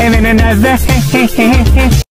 and then another